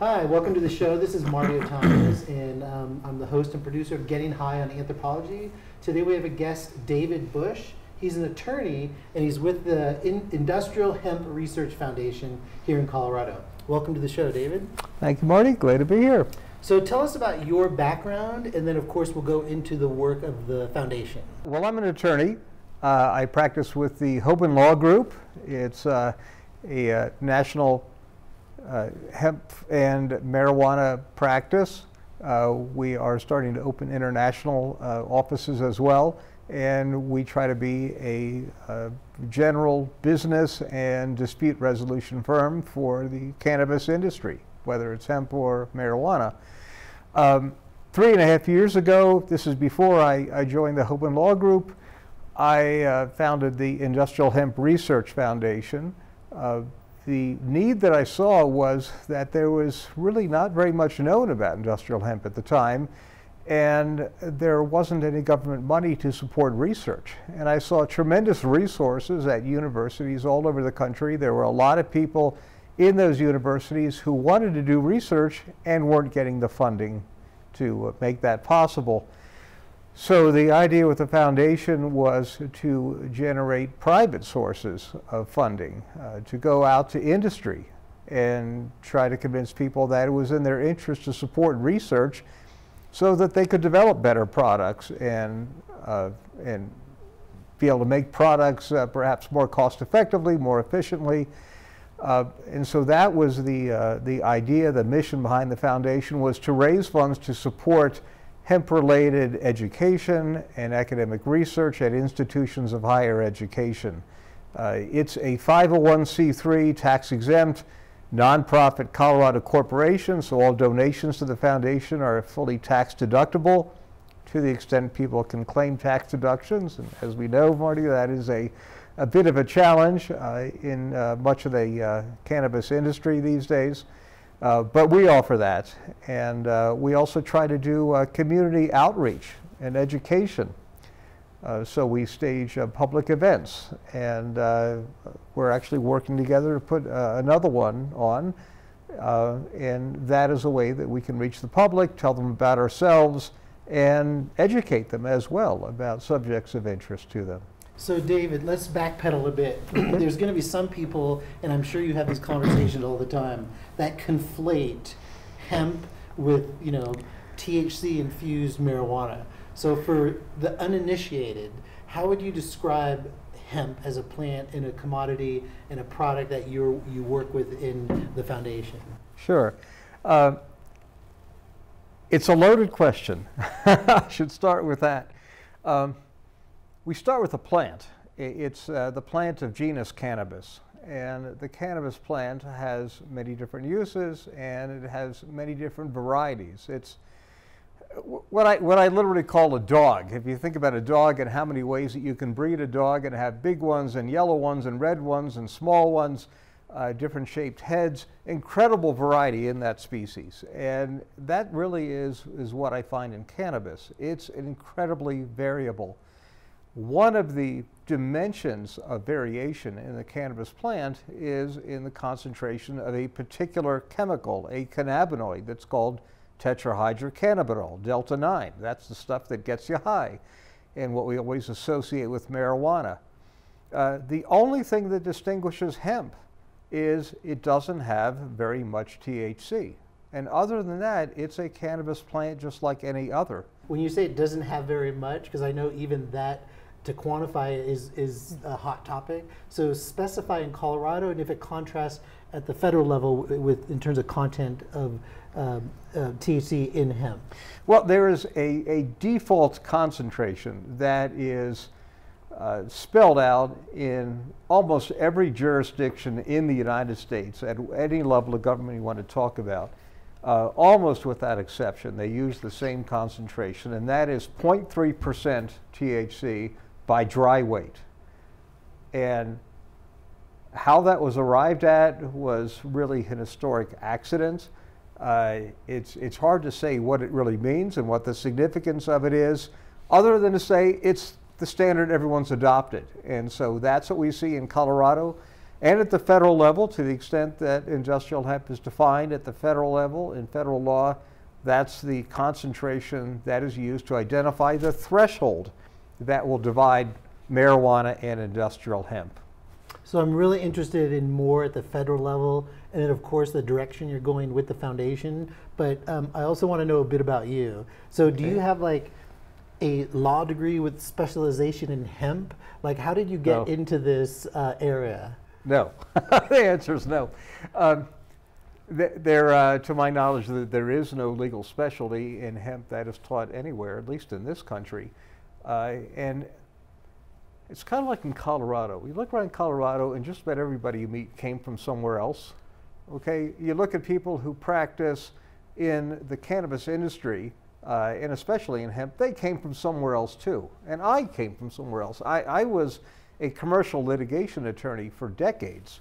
Hi, welcome to the show. This is Marty Otañez, and um, I'm the host and producer of Getting High on Anthropology. Today we have a guest, David Bush. He's an attorney, and he's with the in Industrial Hemp Research Foundation here in Colorado. Welcome to the show, David. Thank you, Marty. Glad to be here. So tell us about your background, and then, of course, we'll go into the work of the foundation. Well, I'm an attorney. Uh, I practice with the Hoban Law Group. It's uh, a uh, national hemp and marijuana practice. Uh, we are starting to open international uh, offices as well, and we try to be a, a, general business and dispute resolution firm for the cannabis industry, whether it's hemp or marijuana. Um, three and a half years ago, this is before I, I joined the Hoban Law Group, I uh, founded the Industrial Hemp Research Foundation. Uh, the need that I saw was that there was really not very much known about industrial hemp at the time, and there wasn't any government money to support research. And I saw tremendous resources at universities all over the country. There were a lot of people in those universities who wanted to do research and weren't getting the funding to make that possible. So the idea with the foundation was to generate private sources of funding, uh, to go out to industry and try to convince people that it was in their interest to support research so that they could develop better products and, uh, and be able to make products uh, perhaps more cost effectively, more efficiently. Uh, and so that was the, uh, the idea, the mission behind the foundation was to raise funds to support hemp-related education and academic research at institutions of higher education. Uh, it's a 501c3 tax-exempt nonprofit Colorado corporation, so all donations to the foundation are fully tax deductible to the extent people can claim tax deductions. And as we know, Marty, that is a, a bit of a challenge uh, in uh, much of the uh, cannabis industry these days. Uh, but we offer that. And uh, we also try to do uh, community outreach and education. Uh, so we stage uh, public events. And we're actually working together to put another one on. and that is a way that we can reach the public, tell them about ourselves, and educate them as well about subjects of interest to them. So, David, let's backpedal a bit. There's going to be some people, and I'm sure you have these conversations all the time, that conflate hemp with, you know, THC infused marijuana. So, for the uninitiated, how would you describe hemp as a plant and a commodity and a product that you you work with in the foundation? Sure. Uh, it's a loaded question. I should start with that. Um, we start with a plant. It's uh, the plant of genus cannabis. And the cannabis plant has many different uses and it has many different varieties. It's what I, what I literally call a dog. If you think about a dog and how many ways that you can breed a dog and have big ones and yellow ones and red ones and small ones, uh, different shaped heads, incredible variety in that species. And that really is, is what I find in cannabis. It's incredibly variable. One of the dimensions of variation in the cannabis plant is in the concentration of a particular chemical, a cannabinoid that's called tetrahydrocannabinol, delta 9. That's the stuff that gets you high and what we always associate with marijuana. Uh, the only thing that distinguishes hemp is it doesn't have very much THC. And other than that, it's a cannabis plant just like any other. When you say it doesn't have very much, because I know even that to quantify is, is a hot topic. So specify in Colorado, and if it contrasts at the federal level with in terms of content of um, uh, THC in hemp. Well, there is a, a default concentration that is uh, spelled out in almost every jurisdiction in the United States at any level of government you want to talk about. Uh, almost without exception, they use the same concentration, and that is 0.3% THC by dry weight. And how that was arrived at was really an historic accident. Uh, it's, it's hard to say what it really means and what the significance of it is, other than to say it's the standard everyone's adopted. And so that's what we see in Colorado. and at the federal level, to the extent that industrial hemp is defined at the federal level in federal law, that's the concentration that is used to identify the threshold that will divide marijuana and industrial hemp. So I'm really interested in more at the federal level, and then of course the direction you're going with the foundation. But um, I also want to know a bit about you. So do you have like a law degree with specialization in hemp? Like, how did you get No. into this uh, area? No. the answer is no. Um, th- there, uh, to my knowledge, th- there is no legal specialty in hemp that is taught anywhere, at least in this country. Uh, and it's kind of like in Colorado. You look around Colorado, and just about everybody you meet came from somewhere else. Okay, you look at people who practice in the cannabis industry, uh, and especially in hemp, they came from somewhere else too. And I came from somewhere else. I, I was a commercial litigation attorney for decades.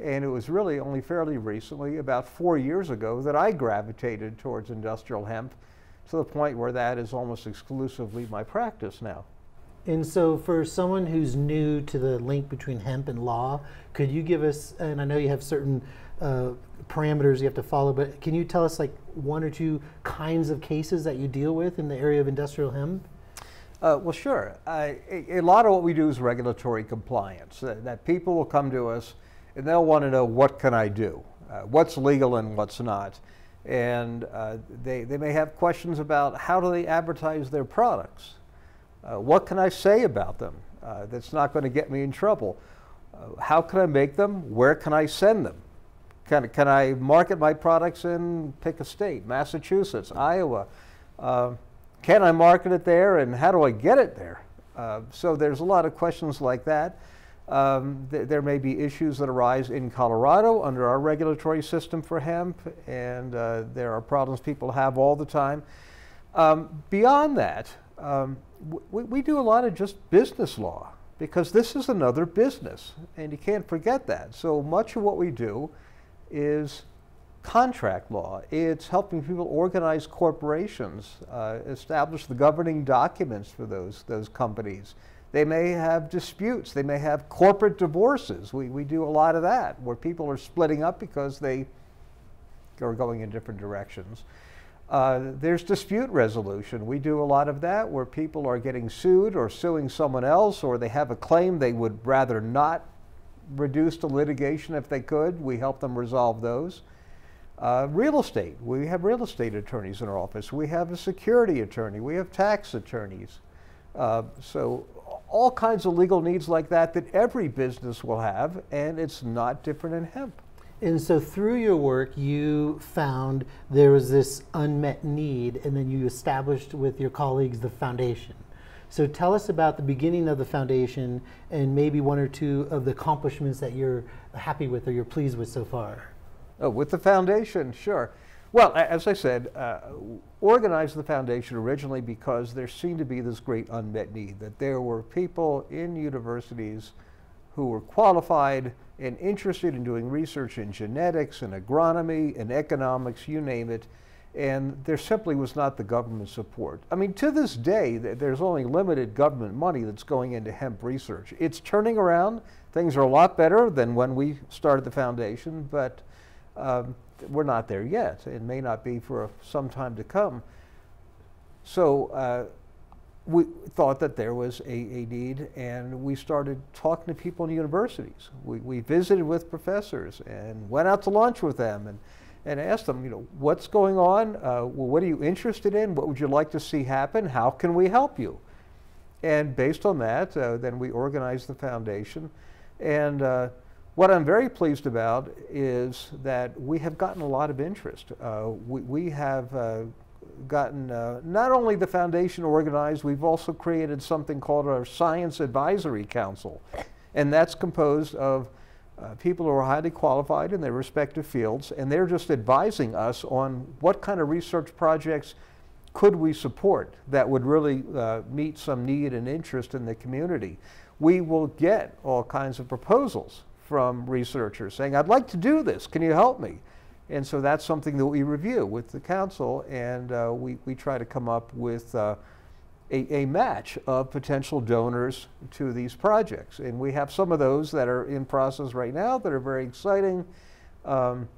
And it was really only fairly recently, about four years ago, that I gravitated towards industrial hemp to the point where that is almost exclusively my practice now. And so, for someone who's new to the link between hemp and law, could you give us, and I know you have certain uh, parameters you have to follow, but can you tell us like one or two kinds of cases that you deal with in the area of industrial hemp? Uh, well, sure. Uh, a, a lot of what we do is regulatory compliance. That, that people will come to us and they'll want to know what can I do, uh, what's legal and what's not, and uh, they they may have questions about how do they advertise their products, uh, what can I say about them uh, that's not going to get me in trouble, uh, how can I make them, where can I send them, can can I market my products in pick a state, Massachusetts, Iowa. Uh, can I market it there and how do I get it there? Uh, so there's a lot of questions like that. Um, th- there may be issues that arise in Colorado under our regulatory system for hemp, and uh, there are problems people have all the time. Um, beyond that, um, we do a lot of just business law because this is another business, and you can't forget that. So much of what we do is contract law. It's helping people organize corporations, uh, establish the governing documents for those, those companies. They may have disputes. They may have corporate divorces. We, we do a lot of that, where people are splitting up because they are going in different directions. Uh, there's dispute resolution. We do a lot of that where people are getting sued or suing someone else, or they have a claim they would rather not reduce to litigation if they could. We help them resolve those. Uh, real estate. We have real estate attorneys in our office. We have a security attorney. We have tax attorneys. Uh, so all kinds of legal needs like that that every business will have, and it's not different in hemp. And so, through your work, you found there was this unmet need, and then you established with your colleagues the foundation. So, tell us about the beginning of the foundation and maybe one or two of the accomplishments that you're happy with or you're pleased with so far. Oh, with the foundation, sure. Well, as I said, uh, organized the foundation originally because there seemed to be this great unmet need that there were people in universities who were qualified and interested in doing research in genetics and agronomy and economics, you name it, and there simply was not the government support. I mean, to this day, there's only limited government money that's going into hemp research. It's turning around. Things are a lot better than when we started the foundation, but um, we're not there yet. It may not be for a, some time to come. So uh, we thought that there was a, a need, and we started talking to people in universities. We, we visited with professors and went out to lunch with them and, and asked them, you know, what's going on? Uh, well, what are you interested in? What would you like to see happen? How can we help you? And based on that, uh, then we organized the foundation. And uh, what I'm very pleased about is that we have gotten a lot of interest. Uh, we, we have uh, gotten uh, not only the foundation organized, we've also created something called our Science Advisory Council. And that's composed of uh, people who are highly qualified in their respective fields, and they're just advising us on what kind of research projects could we support that would really uh, meet some need and interest in the community. We will get all kinds of proposals from researchers saying, I'd like to do this, can you help me? And so that's something that we review with the council, and uh, we, we try to come up with uh, a, a match of potential donors to these projects. And we have some of those that are in process right now that are very exciting. Um,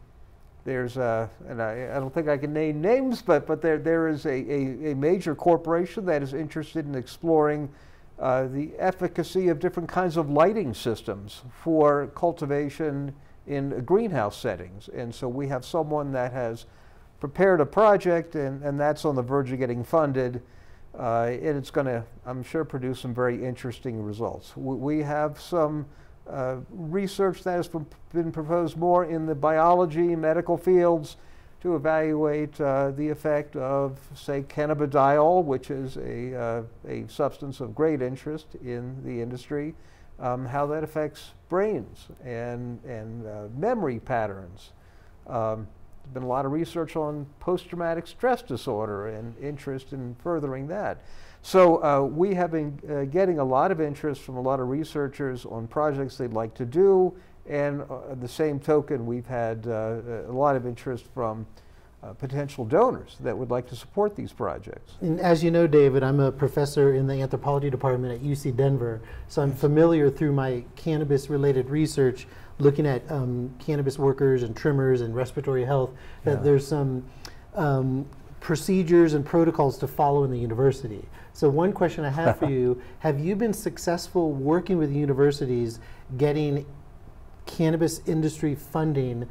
there's a, and I, I, don't think I can name names, but, but there, there is a, a, a major corporation that is interested in exploring uh, the efficacy of different kinds of lighting systems for cultivation in greenhouse settings. And so we have someone that has prepared a project, and, and that's on the verge of getting funded. Uh, and it's going to, I'm sure, produce some very interesting results. We, we have some uh, research that has been proposed more in the biology, medical fields to evaluate uh, the effect of, say, cannabidiol, which is a, uh, a substance of great interest in the industry, um, how that affects brains and, and uh, memory patterns. Um, there's been a lot of research on post-traumatic stress disorder and interest in furthering that. So uh, we have been uh, getting a lot of interest from a lot of researchers on projects they'd like to do, and uh, the same token, we've had uh, a lot of interest from uh, potential donors that would like to support these projects. And as you know, David, I'm a professor in the anthropology department at UC Denver, so I'm familiar through my cannabis-related research looking at um, cannabis workers and trimmers and respiratory health, that yeah. there's some um, procedures and protocols to follow in the university. So one question I have for you, have you been successful working with universities getting cannabis industry funding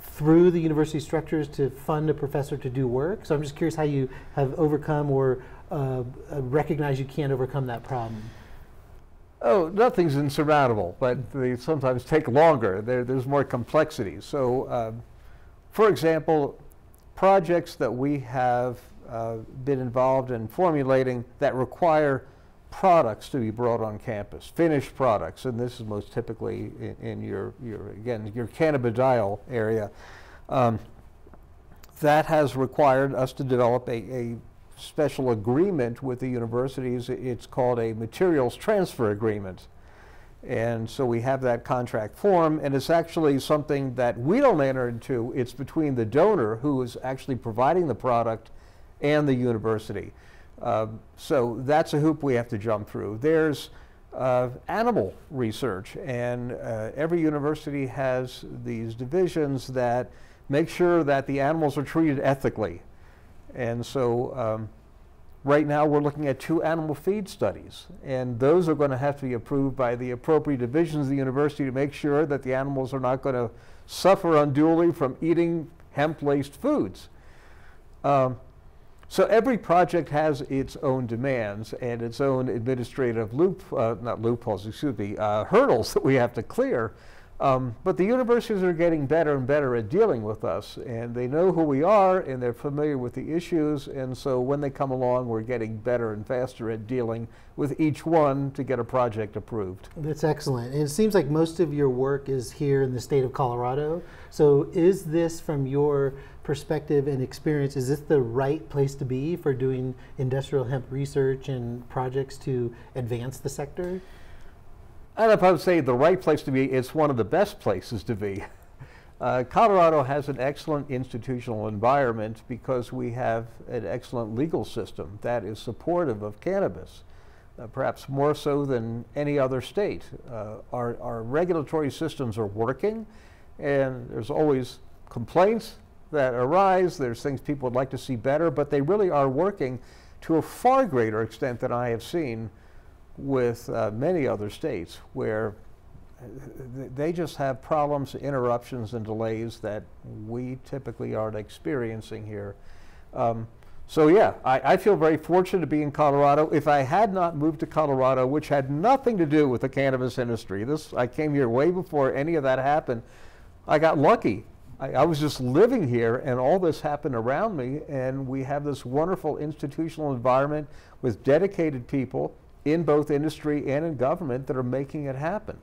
through the university structures to fund a professor to do work? So I'm just curious how you have overcome or uh, uh recognize you can't overcome that problem. Oh, nothing's insurmountable, but they sometimes take longer. There, there's more complexity. So, um, for example, projects that we have uh, been involved in formulating that require products to be brought on campus, finished products, and this is most typically in, in your, your, again, your cannabidiol area. Um, that has required us to develop a, a special agreement with the universities. It's called a materials transfer agreement. And so we have that contract form, and it's actually something that we don't enter into. It's between the donor who is actually providing the product and the university. Uh, so that's a hoop we have to jump through. There's uh, animal research, and uh, every university has these divisions that make sure that the animals are treated ethically. And so um, Right now, we're looking at two animal feed studies, and those are going to have to be approved by the appropriate divisions of the university to make sure that the animals are not going to suffer unduly from eating hemp-laced foods. Um, so every project has its own demands and its own administrative loop, uh, not loopholes, excuse me, uh, hurdles that we have to clear. Um, but the universities are getting better and better at dealing with us, and they know who we are, and they're familiar with the issues, and so when they come along, we're getting better and faster at dealing with each one to get a project approved. That's excellent. And it seems like most of your work is here in the state of Colorado. So is this, from your perspective and experience, is this the right place to be for doing industrial hemp research and projects to advance the sector? I don't know if I would say the right place to be, it's one of the best places to be. Uh, Colorado has an excellent institutional environment because we have an excellent legal system that is supportive of cannabis, uh, perhaps more so than any other state. Uh, our, our regulatory systems are working, and there's always complaints that arise. There's things people would like to see better, but they really are working to a far greater extent than I have seen with uh, many other states where they just have problems, interruptions, and delays that we typically aren't experiencing here. Um, so yeah, I, I, feel very fortunate to be in Colorado. If I had not moved to Colorado, which had nothing to do with the cannabis industry, this I came here way before any of that happened. I got lucky. I, I was just living here, and all this happened around me, and we have this wonderful institutional environment with dedicated people in both industry and in government that are making it happen.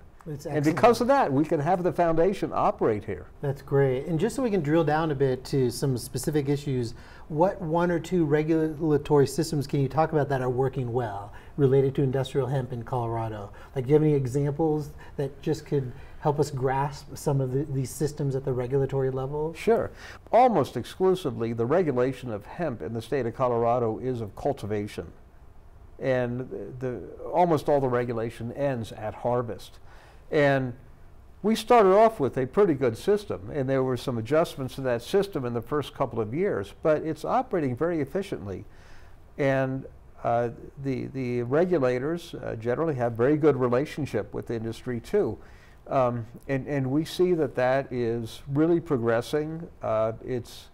And because of that, we can have the foundation operate here. That's great. And just so we can drill down a bit to some specific issues, what one or two regulatory systems can you talk about that are working well related to industrial hemp in Colorado? Like, do you have any examples that just could help us grasp some of the, these systems at the regulatory level? Sure. Almost exclusively, the regulation of hemp in the state of Colorado is of cultivation. and the, almost all the regulation ends at harvest. And we started off with a pretty good system, and there were some adjustments to that system in the first couple of years, but it's operating very efficiently. And uh, the, the regulators uh, generally have very good relationship with the industry too. Um, and, and we see that that is really progressing. Uh, it's,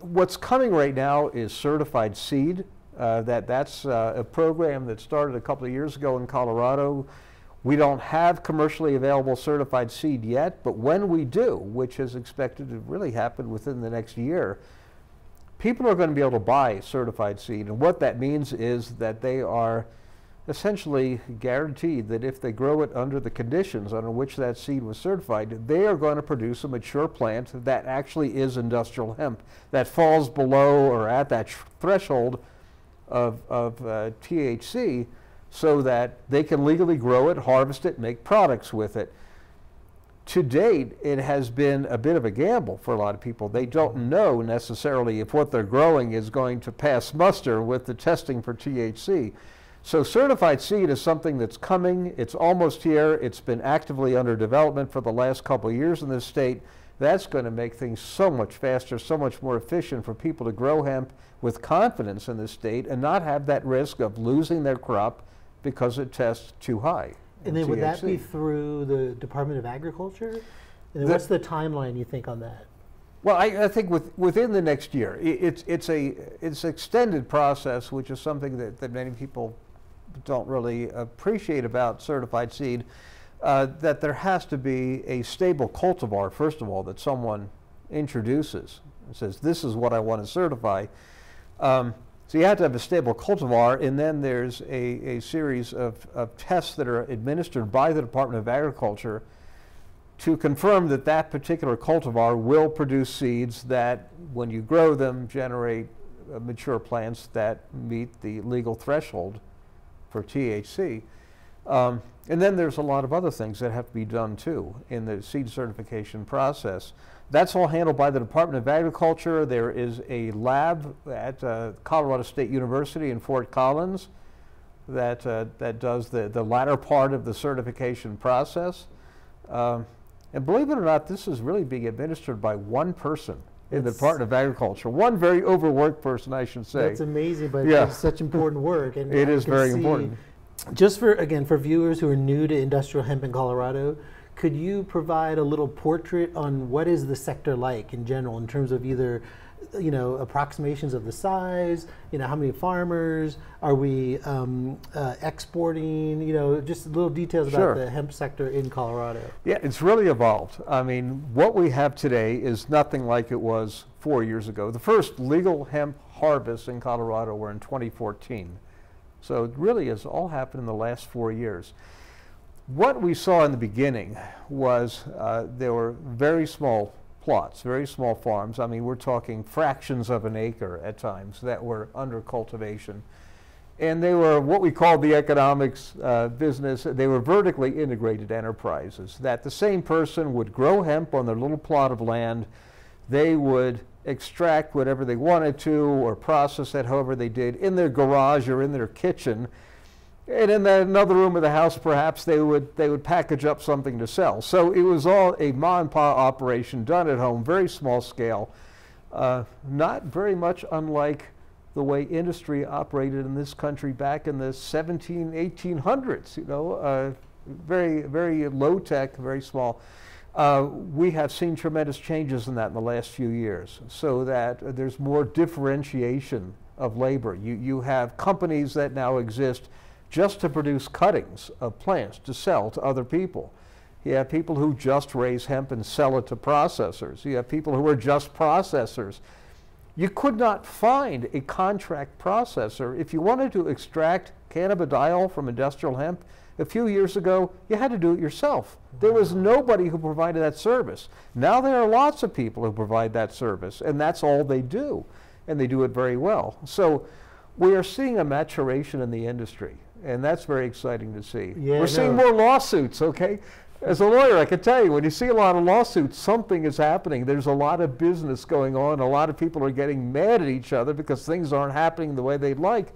what's coming right now is certified seed. Uh, that, that's uh, a program that started a couple of years ago in Colorado. We don't have commercially available certified seed yet, but when we do, which is expected to really happen within the next year, people are going to be able to buy certified seed. And what that means is that they are essentially guaranteed that if they grow it under the conditions under which that seed was certified, they are going to produce a mature plant that actually is industrial hemp, that falls below or at that threshold of, of uh, THC so that they can legally grow it, harvest it, make products with it. To date, it has been a bit of a gamble for a lot of people. They don't know necessarily if what they're growing is going to pass muster with the testing for THC. So certified seed is something that's coming. It's almost here. It's been actively under development for the last couple of years in this state. That's going to make things so much faster, so much more efficient for people to grow hemp with confidence in this state and not have that risk of losing their crop because it tests too high. And then THC. would that be through the Department of Agriculture? And the, what's the timeline you think on that? Well, I, I think with, within the next year, it, it's it's a it's extended process, which is something that, that many people don't really appreciate about certified seed. Uh, that there has to be a stable cultivar, first of all, that someone introduces and says, "This is what I want to certify." Um, so you have to have a stable cultivar, and then there's a, a series of, of tests that are administered by the Department of Agriculture to confirm that that particular cultivar will produce seeds that, when you grow them, generate uh, mature plants that meet the legal threshold for THC. Um, and then there's a lot of other things that have to be done too in the seed certification process. That's all handled by the Department of Agriculture. There is a lab at uh, Colorado State University in Fort Collins that, uh, that does the, the latter part of the certification process. Um, and believe it or not, this is really being administered by one person in the Department of Agriculture. One very overworked person, I should say. That's amazing, but yeah. it's such important work. And it I is very important. Just for, again, for viewers who are new to industrial hemp in Colorado, could you provide a little portrait on what is the sector like in general in terms of either you know approximations of the size you know how many farmers are we um, uh, exporting you know just little details about the hemp sector in colorado. Yeah it's really evolved. I mean what we have today is nothing like it was four years ago. The first legal hemp harvests in colorado were in 2014 so it really has all happened in the last four years. What we saw in the beginning was uh, there were very small plots, very small farms. I mean, we're talking fractions of an acre at times that were under cultivation. And they were what we called the economics uh, business. They were vertically integrated enterprises that the same person would grow hemp on their little plot of land. They would extract whatever they wanted to or process it however they did in their garage or in their kitchen and in another room of the house, perhaps they would they would package up something to sell. So it was all a mom and pop operation done at home, very small scale, uh, not very much unlike the way industry operated in this country back in the 17, 1800s. You know, uh, very very low tech, very small. Uh, we have seen tremendous changes in that in the last few years, so that there's more differentiation of labor. You you have companies that now exist just to produce cuttings of plants to sell to other people. You have people who just raise hemp and sell it to processors. You have people who are just processors. You could not find a contract processor. If you wanted to extract cannabidiol from industrial hemp, a few years ago, you had to do it yourself. There was nobody who provided that service. Now there are lots of people who provide that service, and that's all they do, and they do it very well. So we are seeing a maturation in the industry and that's very exciting to see. Yeah, We're seeing more lawsuits, okay? As a lawyer, I can tell you, when you see a lot of lawsuits, something is happening. There's a lot of business going on. A lot of people are getting mad at each other because things aren't happening the way they'd like.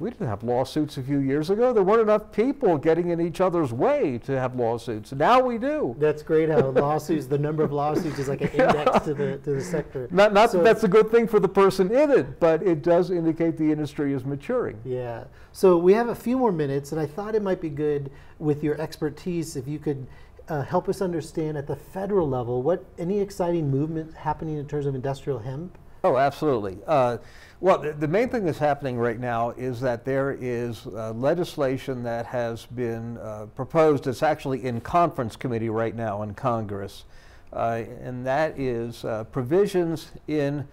We didn't have lawsuits a few years ago. There weren't enough people getting in each other's way to have lawsuits. Now we do. That's great how lawsuits, the number of lawsuits is like an index to the, to the sector. Not, not So- that that's a good thing for the person in it, but it does indicate the industry is maturing. Yeah. So we have a few more minutes, and I thought it might be good with your expertise if you could uh, help us understand at the federal level what any exciting movement happening in terms of industrial hemp. Oh, absolutely. Uh, well, the, main thing that's happening right now is that there is uh, legislation that has been uh, proposed. It's actually in conference committee right now in Congress, uh, and that is uh, provisions in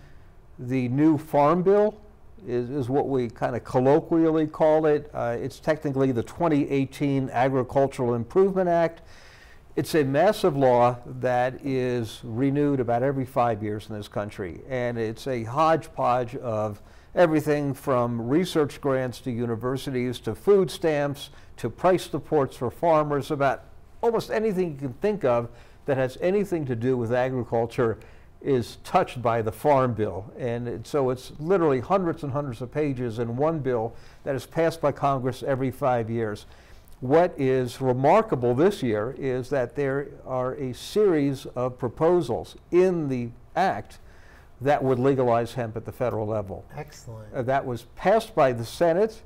the new Farm Bill. Is, is what we kind of colloquially call it. Uh, it's technically the 2018 Agricultural Improvement Act. It's a massive law that is renewed about every five years in this country, and it's a hodgepodge of everything from research grants to universities to food stamps to price supports for farmers, about almost anything you can think of that has anything to do with agriculture is touched by the Farm Bill. And it, so it's literally hundreds and hundreds of pages in one bill that is passed by Congress every five years. What is remarkable this year is that there are a series of proposals in the act that would legalize hemp at the federal level. Excellent. Uh, that was passed by the Senate.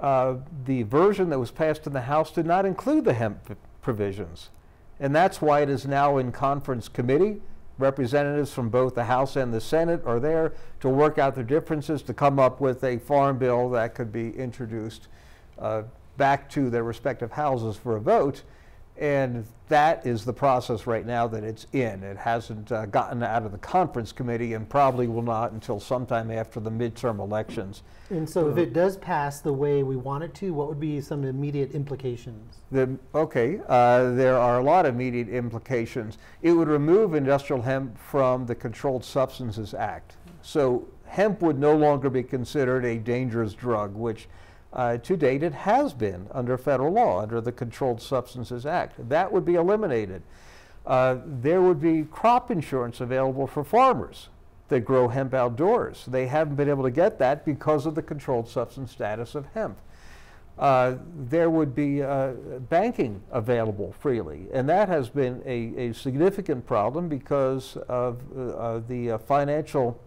Uh, the version that was passed in the House did not include the hemp provisions. And that's why it is now in conference committee. Representatives from both the House and the Senate are there to work out their differences to come up with a farm bill that could be introduced uh, back to their respective houses for a vote. And that is the process right now that it's in. It hasn't uh, gotten out of the conference committee and probably will not until sometime after the midterm elections. And so, if it does pass the way we want it to, what would be some immediate implications? The, okay, uh, there are a lot of immediate implications. It would remove industrial hemp from the Controlled Substances Act. So hemp would no longer be considered a dangerous drug, which uh, to date it has been under federal law, under the Controlled Substances Act. That would be eliminated. Uh, there would be crop insurance available for farmers that grow hemp outdoors. They haven't been able to get that because of the controlled substance status of hemp. Uh, there would be uh, banking available freely, and that has been a, a significant problem because of uh, the uh, financial,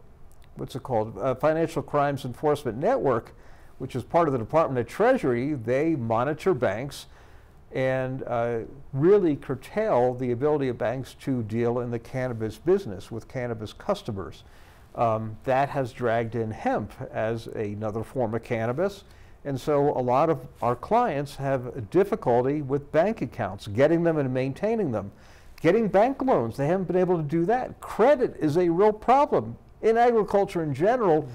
what's it called, uh, Financial Crimes Enforcement Network, which is part of the Department of Treasury. They monitor banks and uh, really curtail the ability of banks to deal in the cannabis business with cannabis customers. Um, that has dragged in hemp as another form of cannabis. And so a lot of our clients have difficulty with bank accounts, getting them and maintaining them. Getting bank loans, they haven't been able to do that. Credit is a real problem. In agriculture in general,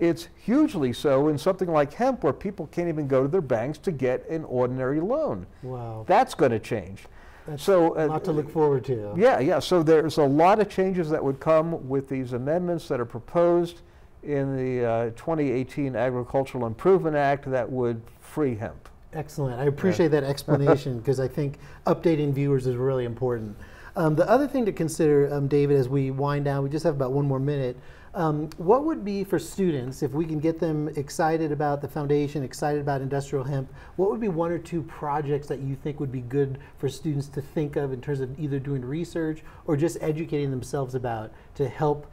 it's hugely so in something like hemp where people can't even go to their banks to get an ordinary loan. Wow. That's going to change. That's so, a uh, lot to look forward to. Yeah, yeah. So there's a lot of changes that would come with these amendments that are proposed in the uh, 2018 Agricultural Improvement Act that would free hemp. Excellent. I appreciate that explanation because I think updating viewers is really important. Um, the other thing to consider, um, David, as we wind down, we just have about one more minute. Um, what would be for students, if we can get them excited about the foundation, excited about industrial hemp, what would be one or two projects that you think would be good for students to think of in terms of either doing research or just educating themselves about to help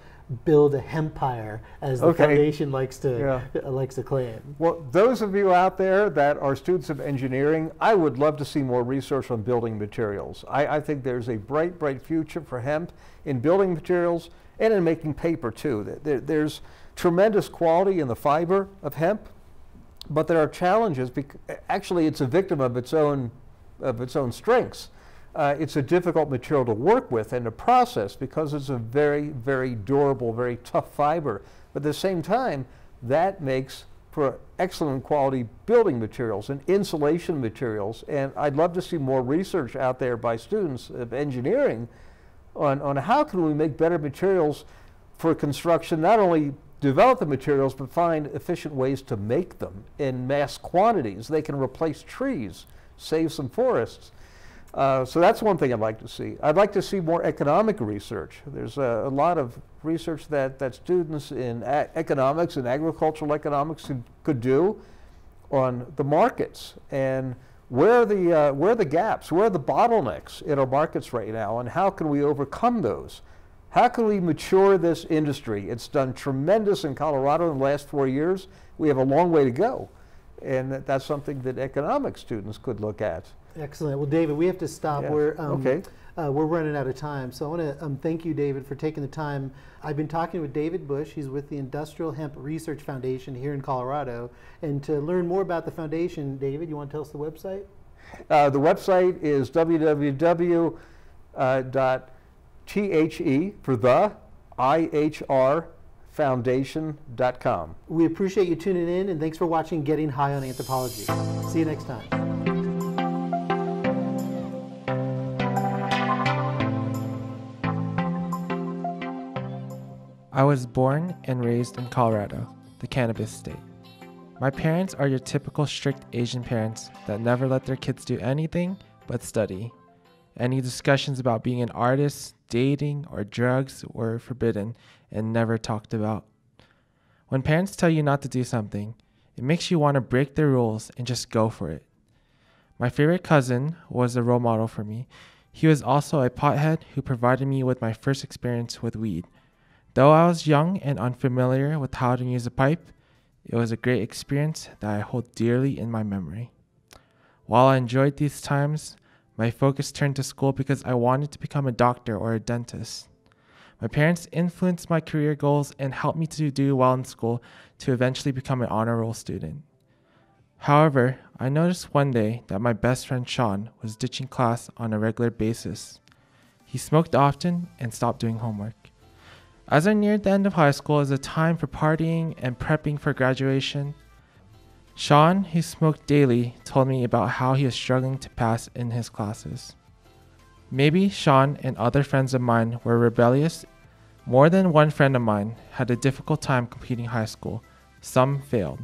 build a hempire, as the Okay. foundation likes to Yeah. uh, likes to claim? Well, those of you out there that are students of engineering, I would love to see more research on building materials. I, I think there's a bright, bright future for hemp in building materials and in making paper too. There- There, there's tremendous quality in the fiber of hemp, but there are challenges. Actually, it's a victim of its own of its own strengths. Uh, it's a difficult material to work with and to process because it's a very, very durable, very tough fiber. But at the same time, that makes for excellent quality building materials and insulation materials. And I'd love to see more research out there by students of engineering on, on how can we make better materials for construction, not only develop the materials, but find efficient ways to make them in mass quantities. They can replace trees, save some forests. Uh, so that's one thing I'd like to see. I'd like to see more economic research. There's a, a lot of research that, that students in economics and agricultural economics could, could do on the markets and where are the, uh, where are the gaps, where are the bottlenecks in our markets right now, and how can we overcome those? How can we mature this industry? It's done tremendous in Colorado in the last four years. We have a long way to go. And that- that's something that economic students could look at. Excellent. Well, David, we have to stop. Yeah, We're um, okay. Uh, we're running out of time, so I want to um, thank you, David, for taking the time. I've been talking with David Bush. He's with the Industrial Hemp Research Foundation here in Colorado. And to learn more about the foundation, David, you want to tell us the website? Uh, the website is www.the for the IHR foundation.com. We appreciate you tuning in, and thanks for watching Getting High on Anthropology. See you next time. I was born and raised in Colorado, the cannabis state. My parents are your typical strict Asian parents that never let their kids do anything but study. Any discussions about being an artist, dating, or drugs were forbidden and never talked about. When parents tell you not to do something, it makes you want to break the rules and just go for it. My favorite cousin was a role model for me. He was also a pothead who provided me with my first experience with weed. Though I was young and unfamiliar with how to use a pipe, it was a great experience that I hold dearly in my memory. While I enjoyed these times, my focus turned to school because I wanted to become a doctor or a dentist. My parents influenced my career goals and helped me to do well in school to eventually become an honor roll student. However, I noticed one day that my best friend Sean was ditching class on a regular basis. He smoked often and stopped doing homework. As I neared the end of high school as a time for partying and prepping for graduation, Sean, who smoked daily, told me about how he was struggling to pass in his classes. Maybe Sean and other friends of mine were rebellious. More than one friend of mine had a difficult time completing high school. Some failed.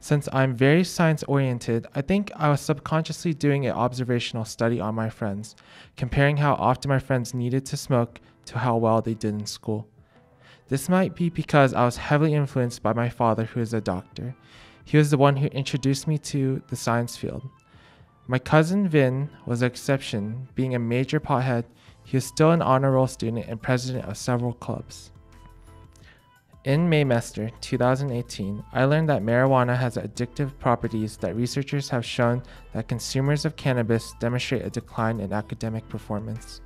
Since I'm very science oriented, I think I was subconsciously doing an observational study on my friends, comparing how often my friends needed to smoke to how well they did in school. This might be because I was heavily influenced by my father, who is a doctor. He was the one who introduced me to the science field. My cousin Vin was an exception, being a major pothead. He was still an honor roll student and president of several clubs. In Maymester 2018, I learned that marijuana has addictive properties that researchers have shown that consumers of cannabis demonstrate a decline in academic performance.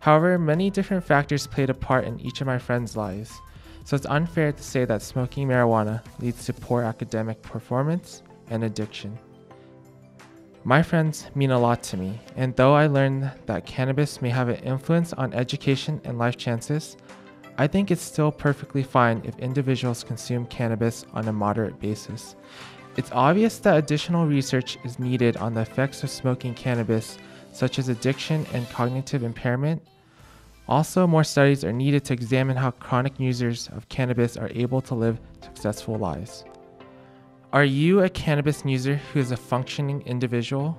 However, many different factors played a part in each of my friends' lives, so it's unfair to say that smoking marijuana leads to poor academic performance and addiction. My friends mean a lot to me, and though I learned that cannabis may have an influence on education and life chances, I think it's still perfectly fine if individuals consume cannabis on a moderate basis. It's obvious that additional research is needed on the effects of smoking cannabis, such as addiction and cognitive impairment. Also, more studies are needed to examine how chronic users of cannabis are able to live successful lives. Are you a cannabis user who is a functioning individual?